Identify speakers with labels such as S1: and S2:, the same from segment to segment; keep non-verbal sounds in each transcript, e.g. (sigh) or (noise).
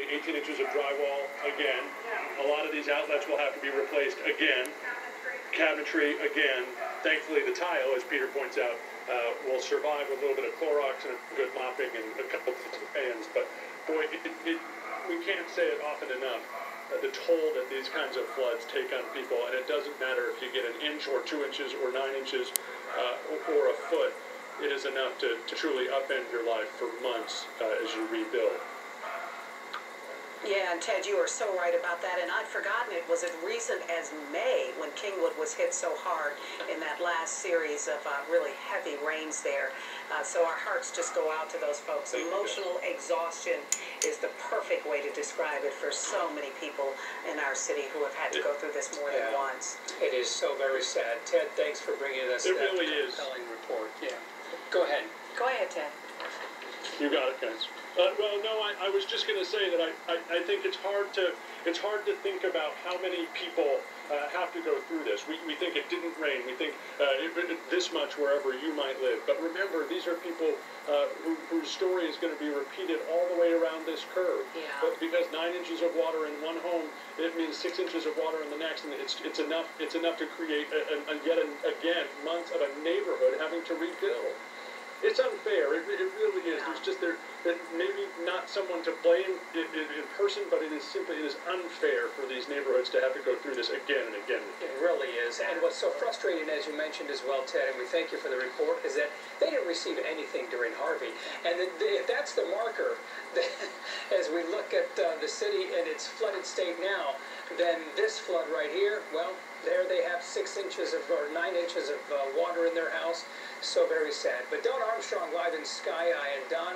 S1: 18 inches of drywall again. A lot of these outlets will have to be replaced again. Cabinetry again. Thankfully, the tile, as Peter points out, uh, will survive with a little bit of Clorox and a good mopping and a couple of fans. But boy, it, it, we can't say it often enough. The toll that these kinds of floods take on people, and it doesn't matter if you get an inch or two inches or nine inches uh, or, or, a foot, it is enough to, to truly upend your life for months uh, as you rebuild.
S2: Yeah, and Ted, you are so right about that. And I'd forgotten it was as recent as May when Kingwood was hit so hard in that last series of uh, really heavy rains there. Uh, so our hearts just go out to those folks. Emotional exhaustion is the perfect way to describe it for so many people in our city who have had to go through this more yeah. than once.
S3: It is so very sad. Ted, thanks for bringing us
S1: it
S3: that
S1: really
S3: compelling is. report. Yeah. Go ahead.
S2: Go ahead, Ted.
S1: You got it, guys. Uh, well, no, I, I was just going to say that I, I, I, think it's hard to it's hard to think about how many people uh, have to go through this. We, we think it didn't rain. We think uh, it, it, this much wherever you might live. But remember, these are people uh, who, whose story is going to be repeated all the way around this curve.
S2: Yeah.
S1: But because nine inches of water in one home, it means six inches of water in the next, and it's it's enough it's enough to create a, a, a yet again months of a neighborhood having to rebuild it's unfair. It, it really is. There's just there that maybe not someone to blame in, in, person, but it is simply it is unfair for these neighborhoods to have to go through this again and again.
S3: It really is. And what's so frustrating, as you mentioned as well, Ted, and we thank you for the report, is that they didn't receive anything during Harvey, and if that's the marker, (laughs) as we look at uh, the city in its flooded state now, then this flood right here, well, there they have six inches of or nine inches of uh, water in their house. So very sad. But Don Armstrong live in Sky Eye. And Don,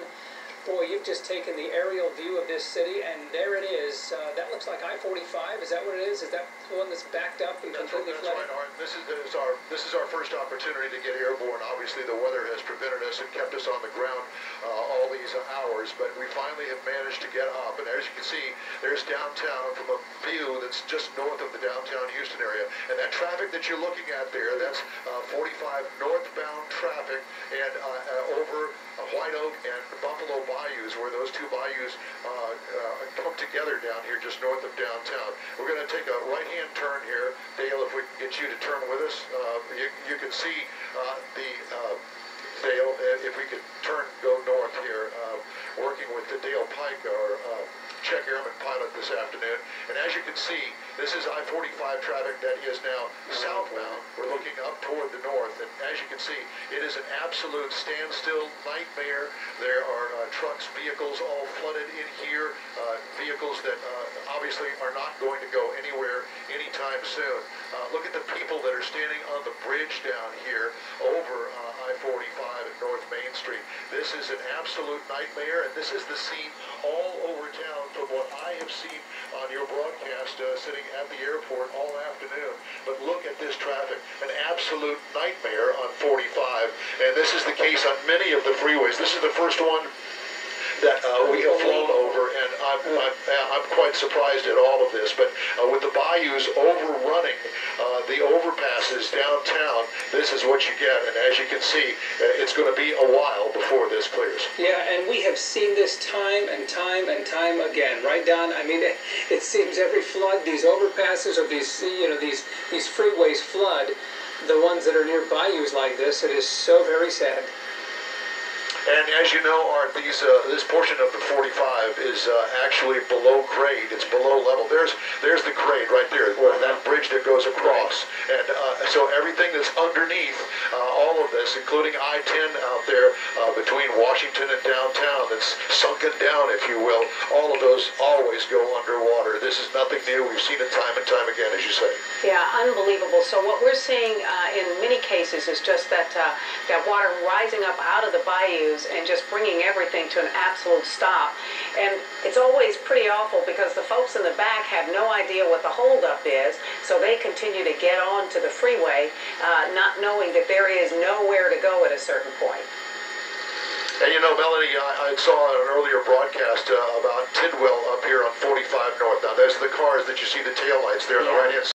S3: boy, you've just taken the aerial view of this city, and there it is. Uh, that looks like I-45. Is that what it is? Is that the one that's backed up and
S4: that's
S3: completely
S4: right,
S3: flooded?
S4: Right, This is, this is our this is our first opportunity to get airborne. Obviously, the weather has prevented us and kept us on the ground uh, all these hours, but we finally have managed to get up. And as you can see, there's downtown from a view that's just north of the downtown Houston area. And that traffic that you're looking at there, that's uh, 45 northbound traffic uh, uh over White Oak and Buffalo Bayous, where those two bayous uh, uh, come together down here just north of downtown. We're going to take a right-hand turn here. Dale, if we can get you to turn with us, you, you can see the Dale, if we could turn, go north here, working with the Dale Pike, our uh, check airman pilot this afternoon. And as you can see, this is I-45 traffic that is now southbound. We're looking up toward the north. And as you can see, it is an absolute standstill nightmare. There are uh, trucks, vehicles all flooded in here, uh, vehicles that uh, obviously are not going to go anywhere anytime soon. Uh, look at the people that are standing on the bridge down here over uh, I-45 at North Main Street. This is an absolute nightmare, and this is the scene all over town from what I have seen on your broadcast uh, sitting at the airport all afternoon. But look at this traffic, an absolute nightmare on 45. And this is the case on many of the freeways. This is the first one that uh, we have flown I'm, I'm, I'm, quite surprised at all of this. But uh, with the bayous overrunning uh, the overpasses downtown, this is what you get. And as you can see, uh, it's going to be a while before this clears.
S3: Yeah, and we have seen this time and time and time again, right, Don? I mean, it, it seems every flood, these overpasses or these, you know, these these freeways flood. The ones that are near bayous like this, it is so very sad.
S4: And as you know, Art, these uh, this portion of the 45 is uh, actually below grade. It's below level. There's there's the grade right there, that bridge goes across. And uh, so everything that's underneath uh, all of this, including I-10 out there uh, between Washington and downtown, that's sunken down, if you will. All of those always go underwater. This is nothing new. We've seen it time and time again, as you say.
S2: Yeah, unbelievable. So what we're seeing uh, in many cases is just that that water rising up out of the bayous and just bringing everything to an absolute stop. And it's always pretty awful because the folks in the back have no idea what the holdup is, so they continue to get onto the freeway, uh, not knowing that there is nowhere to go at a certain point.
S4: And you know, Melanie, I, I saw an earlier broadcast uh, about Tidwell up here on 45 North. Now, there's the cars that you see the taillights there on yeah. the right hand side.